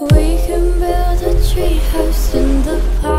We can build a treehouse in the park.